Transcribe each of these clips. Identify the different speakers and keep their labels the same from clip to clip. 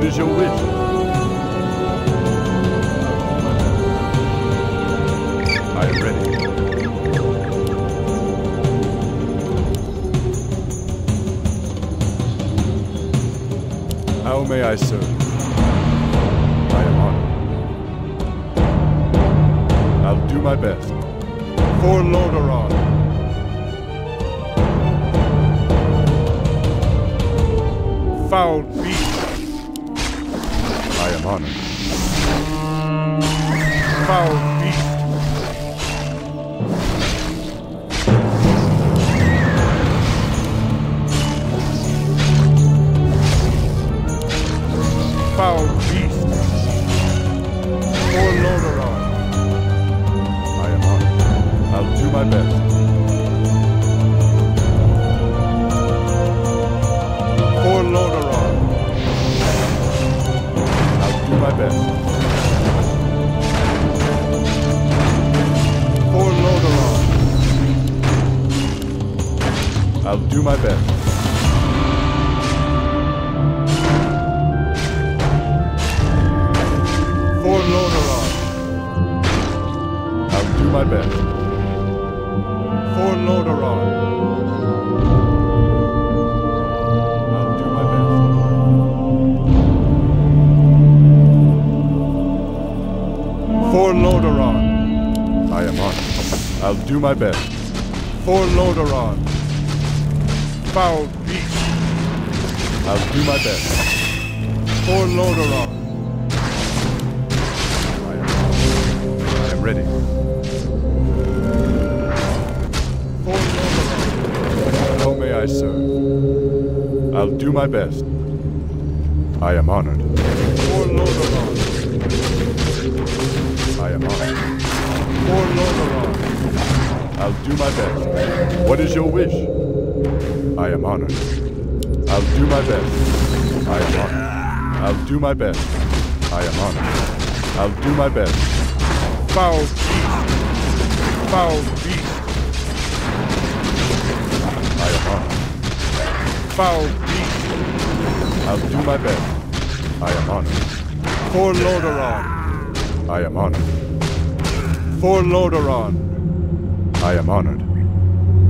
Speaker 1: What is your wish? I am ready. How may I serve? My best. My best. For Lordaeron. Foul beast. I'll do my best. For Lordaeron. I am. Ready. For Lordaeron. How may I serve? I'll do my best. I am honored. For Lordaeron. I am honored. For Lordaeron. I'll do my best. What is your wish? I am honored. I'll do my best. I am honored. I'll do my best. I am honored. I'll do my best. Foul beast. Foul beast. I am honored. Foul beast. I'll do my best. I am honored. For Lordaeron. I am honored. For Lordaeron. I am honored.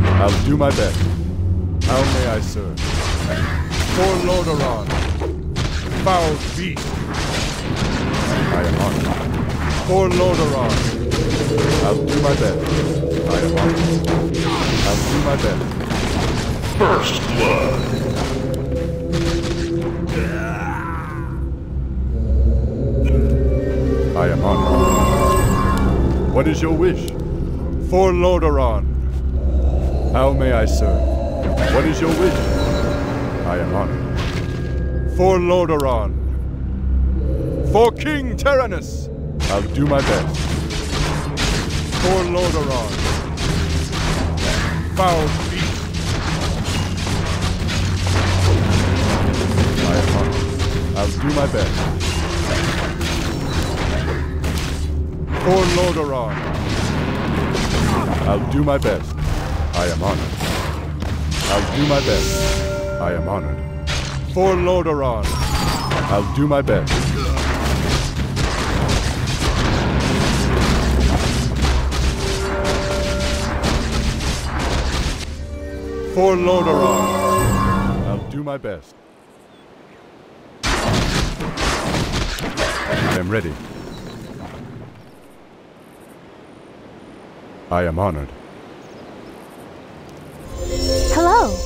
Speaker 1: I'll do my best. How may I serve? For Lordaeron. Foul beast. I am honored. For Lordaeron. I'll do my best. I am honored. I'll do my best.
Speaker 2: First blood.
Speaker 1: What is your wish? For Lordaeron. How may I serve? What is your wish? I am honored. For Lordaeron. For King Terenas. I'll do my best. For Lordaeron. Foul beast. I am honored. I'll do my best. For Lordaeron. I'll do my best. I am honored. I'll do my best. I am honored. For Lordaeron. I'll do my best. For Lordaeron. I'll do my best. I am ready. I am honored.
Speaker 3: Hello.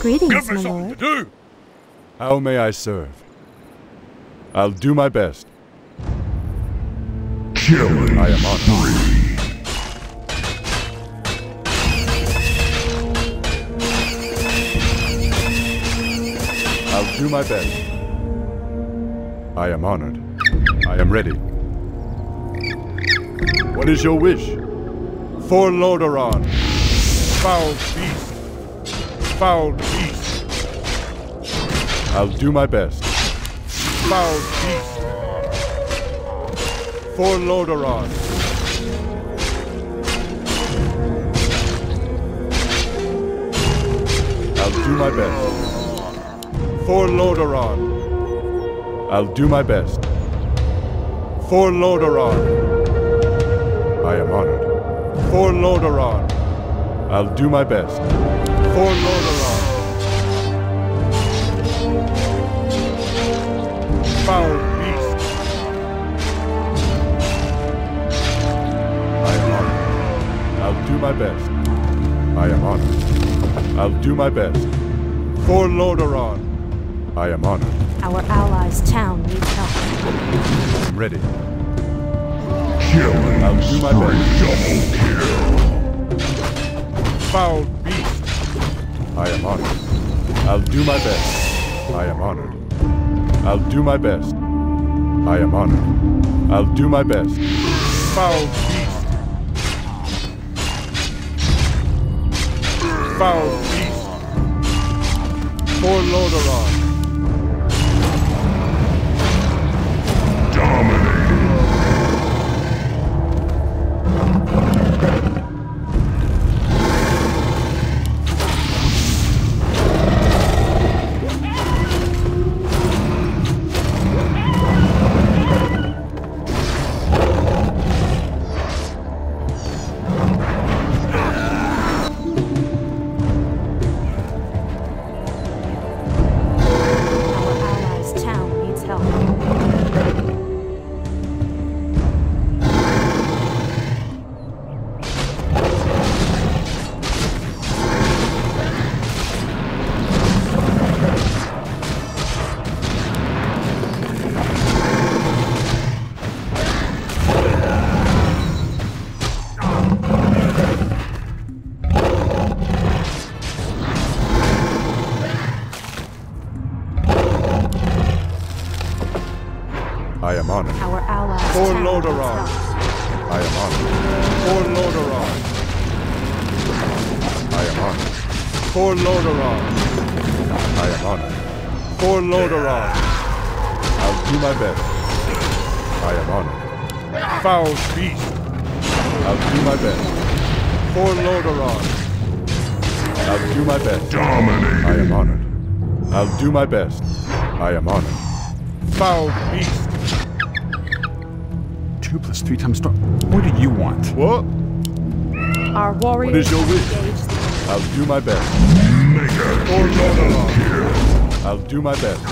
Speaker 3: Greetings,
Speaker 1: Give me
Speaker 3: my
Speaker 1: something
Speaker 3: lord.
Speaker 1: to do. How may I serve? I'll do my best.
Speaker 2: Killing
Speaker 1: I am honored.
Speaker 2: spree.
Speaker 1: I'll do my best. I am honored. I am ready. What is your wish? For Lordaeron. Foul beast. Foul beast. I'll do my best. Foul beast. For Lordaeron. I'll do my best. For Lordaeron. I'll do my best. For Lordaeron. I am honored. For Lordaeron. I'll do my best. For Lordaeron. Foul beast. I am honored. I'll do my best. I am honored. I'll do my best. For Lordaeron. I am honored.
Speaker 3: Our allies' town needs help.
Speaker 1: I'm ready.
Speaker 2: Killing
Speaker 1: I'll do my best.
Speaker 2: Double kill.
Speaker 1: Foul beast. I am honored. I'll do my best. I am honored. I'll do my best. I am honored. I'll do my best. Foul beast. Foul beast. For Lordaeron.
Speaker 2: Dominating.
Speaker 1: Honored. Foul beast. I'll do my best. For Lordaeron. I'll do my best. I am honored. I'll do my best. I am honored. Foul beast.
Speaker 4: Two plus three times star. What do you want?
Speaker 1: What?
Speaker 3: Our warriors
Speaker 1: is your wish? I'll do my best.
Speaker 2: Mega
Speaker 1: For Lordaeron.
Speaker 2: kill.
Speaker 1: I'll do my best.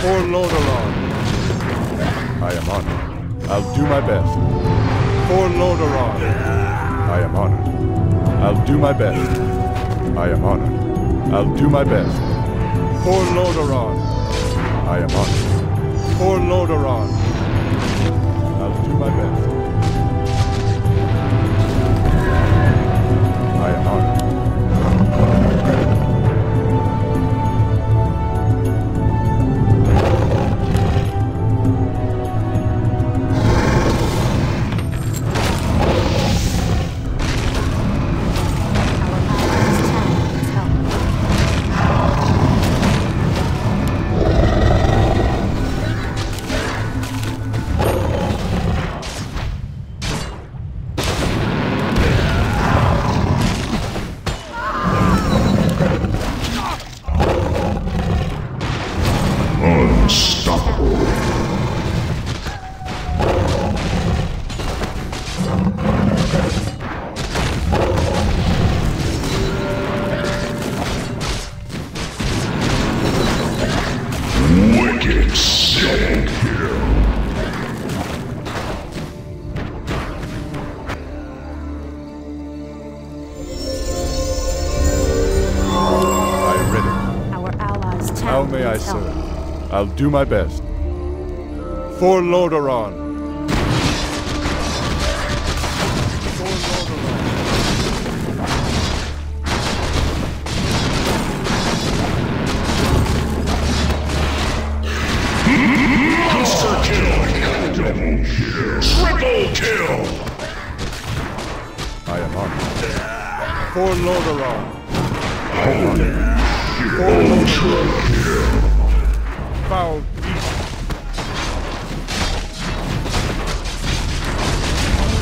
Speaker 1: For Lordaeron. I am honored. I'll do my best. For Lordaeron. I am honored. I'll do my best. I am honored. I'll do my best. For Lordaeron. I am honored. For Lordaeron. I'll do my best. I am honored. May I
Speaker 3: needs
Speaker 1: serve? I'll do my best. For Lordaeron. For
Speaker 2: Monster kill. Double kill. Triple kill.
Speaker 1: I am honored. For Lordaeron.
Speaker 2: Ultra kill.
Speaker 1: Foul beast.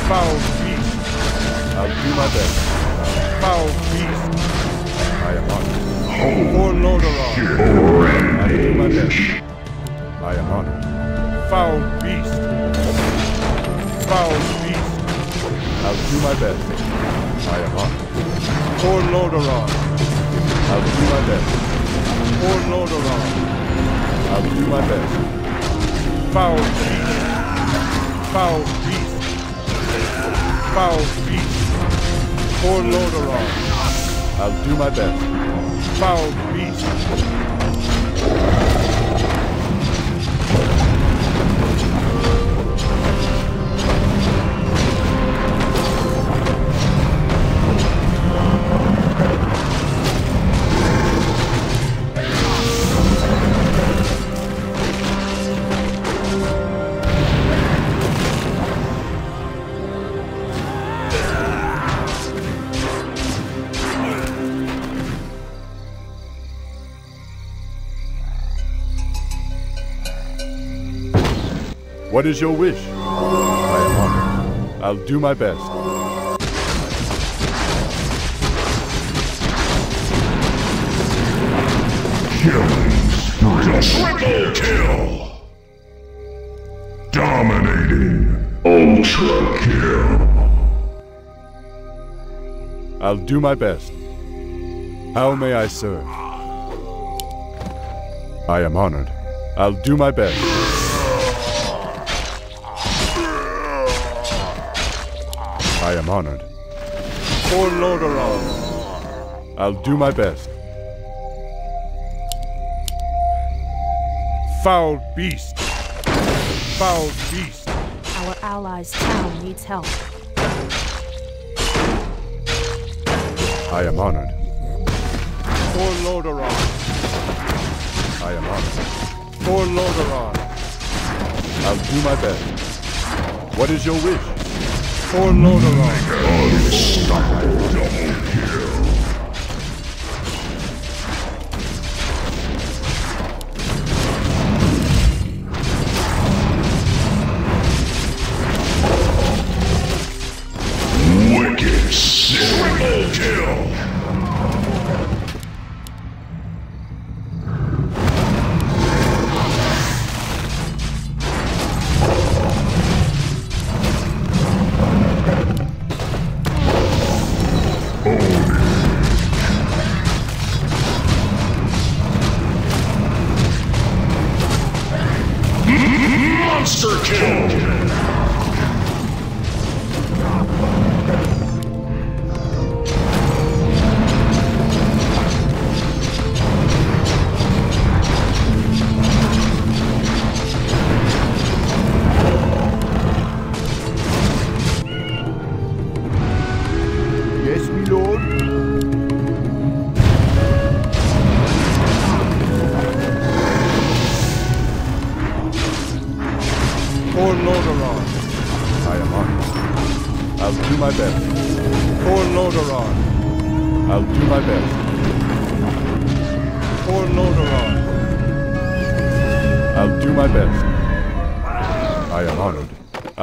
Speaker 1: Foul beast. I'll do my best. Foul beast. I am honored. For Lordaeron. I'll do my best. I am honored. Foul beast. Foul beast. I'll do my best. I am honored. For Lordaeron. I'll do my best. For Lordaeron. I'll do my best. Foul beast. Foul beast. Foul beast. For Lordaeron. I'll do my best. Foul beast. What is your wish? I am honored. I'll do my best.
Speaker 2: Killing spree. Triple kill. Dominating. Ultra kill.
Speaker 1: I'll do my best. How may I serve? I am honored. I'll do my best. I am honored. Oh, For Lordaeron. I'll do my best. Foul beast. Foul beast.
Speaker 3: Our allies' town needs help.
Speaker 1: I am honored. Oh, For Lordaeron. I am honored. Oh, For Lordaeron. I'll do my best. What is your wish? For Lordaeron.
Speaker 2: Unstoppable double kill.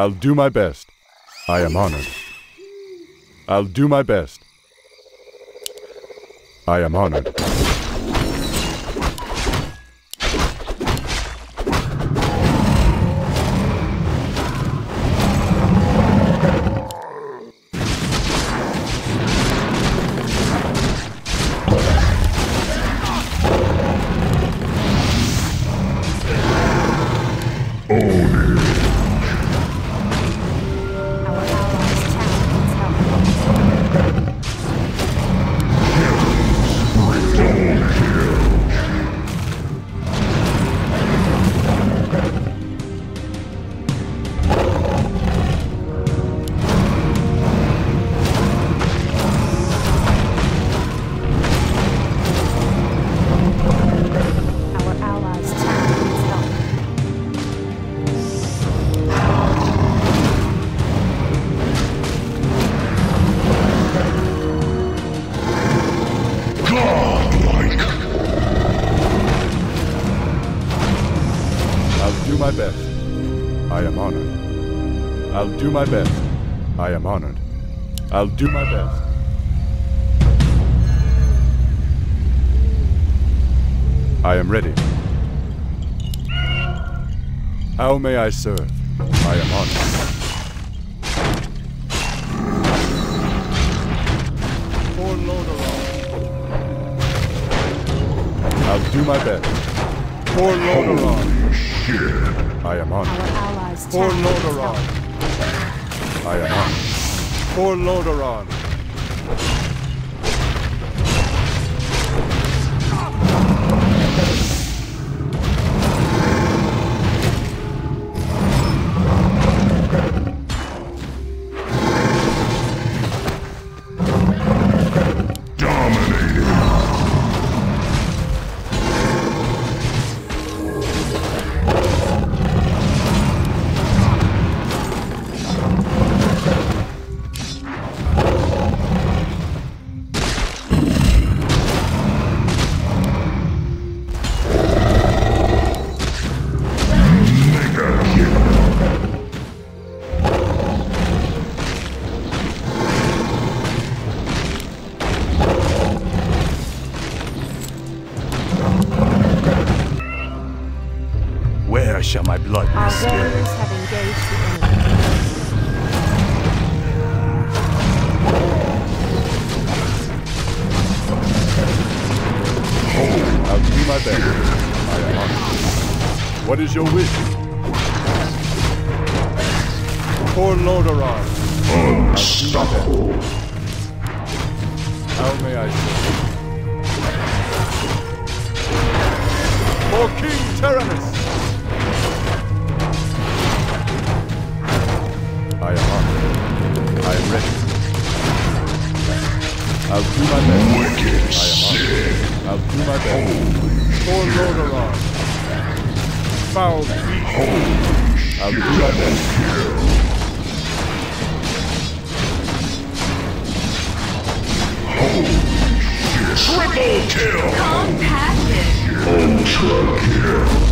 Speaker 1: I'll do my best. I am honored. I'll do my best. I am honored. Do my best. I am honored. I'll do my best. I am ready. How may I serve? I am honored. For Lordaeron. I'll do my best. For Lordaeron.
Speaker 2: Shit.
Speaker 1: I am
Speaker 3: Our
Speaker 1: honored.
Speaker 3: allies'
Speaker 1: For
Speaker 3: town needs
Speaker 1: Lordaeron.
Speaker 3: help.
Speaker 1: I am. For Lordaeron. Is your wish? For Lordaeron.
Speaker 2: Unstoppable.
Speaker 1: How may I serve? For King Terenas. I am honored. I am ready. I'll do my best.
Speaker 2: Wicked
Speaker 1: I am honored. I'll do my best. For Lordaeron. Foul beast. I'll do my best.
Speaker 2: Triple kill.
Speaker 3: Compacted.
Speaker 2: Ultra kill.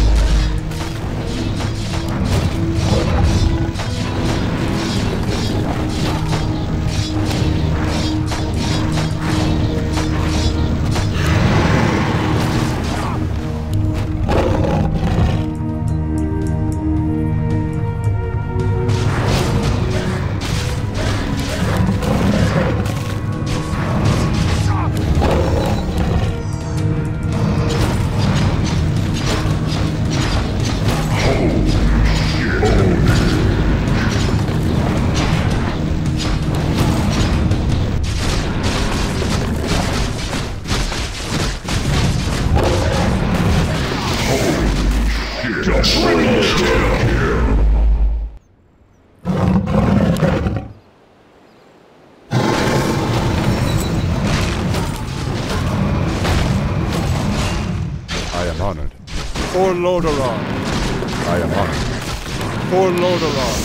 Speaker 1: For Lordaeron. I am honored. For Lordaeron.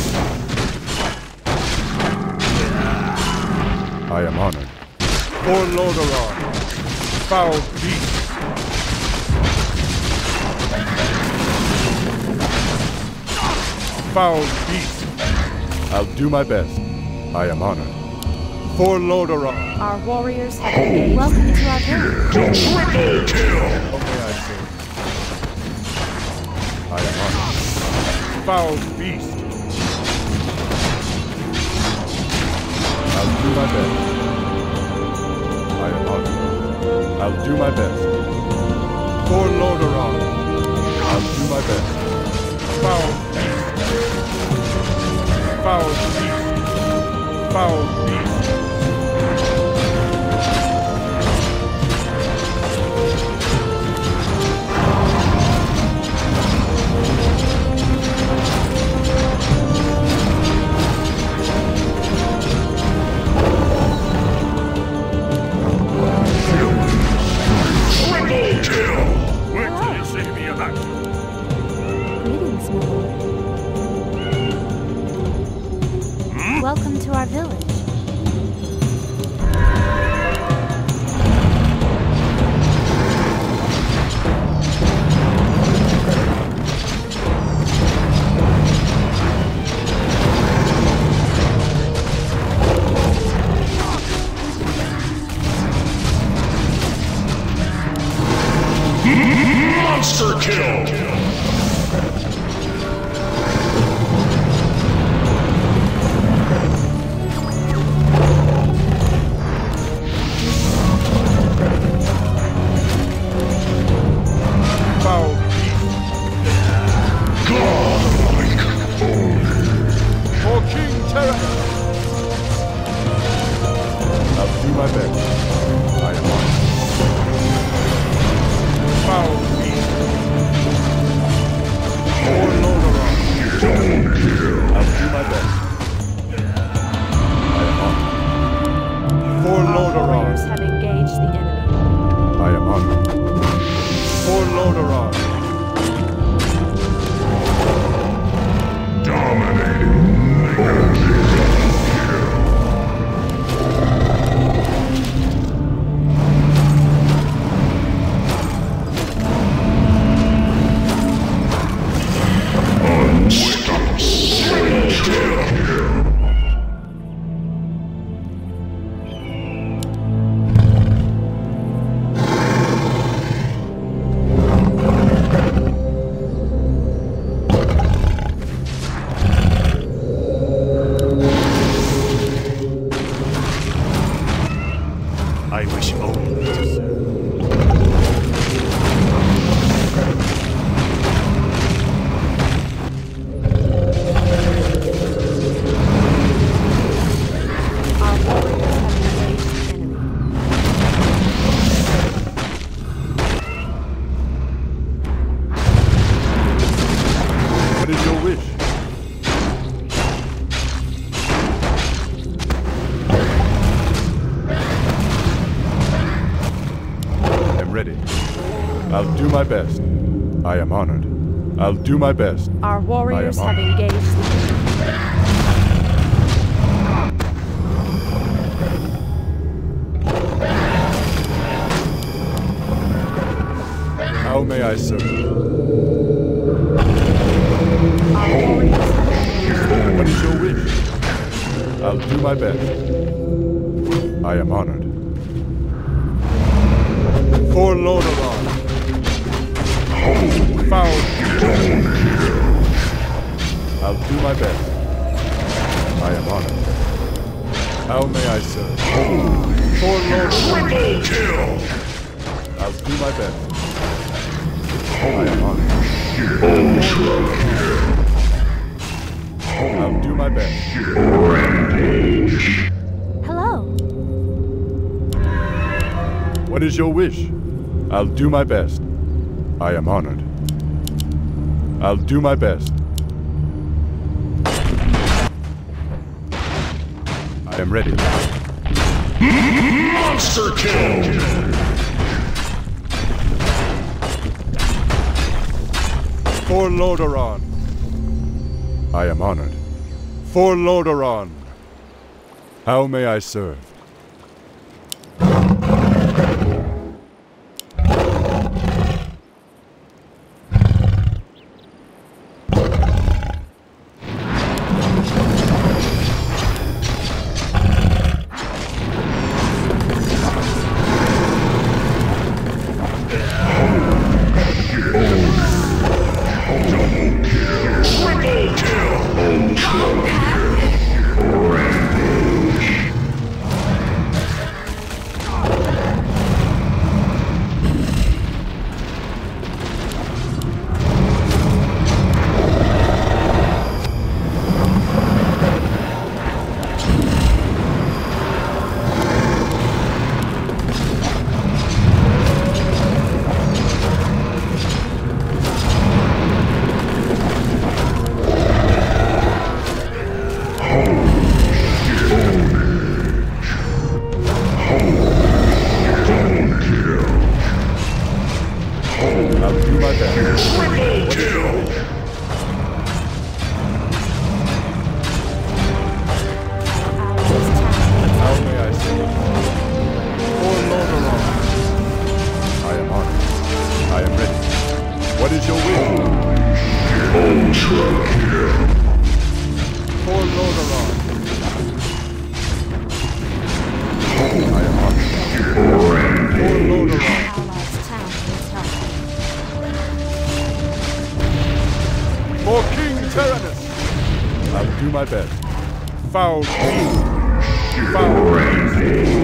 Speaker 1: I am honored. For Lordaeron. Foul beast. Foul beast. I'll do my best. I am honored. For Lordaeron.
Speaker 3: Our warriors have engaged. Welcome to our village.
Speaker 2: Triple kill.
Speaker 1: How Foul beast. I'll do my best. I am honored. I'll do my best. For Lordaeron. I'll do my best. Foul beast. Foul beast. Foul beast.
Speaker 3: Welcome to our village.
Speaker 1: I
Speaker 5: wish
Speaker 1: my best. I am honored. I'll do my best.
Speaker 3: Our warriors have engaged.
Speaker 1: How may I serve?
Speaker 3: Our warriors have engaged
Speaker 1: What is your wish? I'll do my best. I am honored. For Lordaeron. Do my best. I am honored. How may I serve? For Lordaeron.
Speaker 2: Triple kill!
Speaker 1: I'll do my best. Holy I am honored. I'll do my best.
Speaker 3: Hello.
Speaker 1: What is your wish? I'll do my best. I am honored. I'll do my best. I am ready.
Speaker 2: Monster kill!
Speaker 1: For Lordaeron. I am honored. For Lordaeron. How may I serve? Foul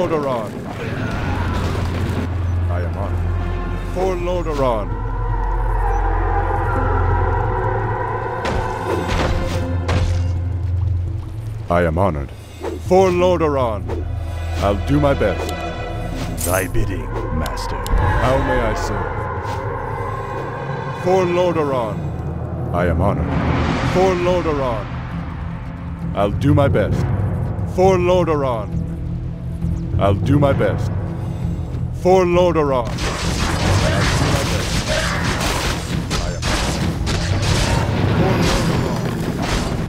Speaker 1: Lordaeron! I am honored. For Lordaeron! I am honored. For Lordaeron! I'll do my best.
Speaker 5: Thy bidding, master.
Speaker 1: How may I serve? For Lordaeron! I am honored. For Lordaeron! I'll do my best. For Lordaeron! I'll do my best. For Lordaeron!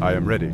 Speaker 1: I am ready.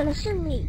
Speaker 6: 可能是你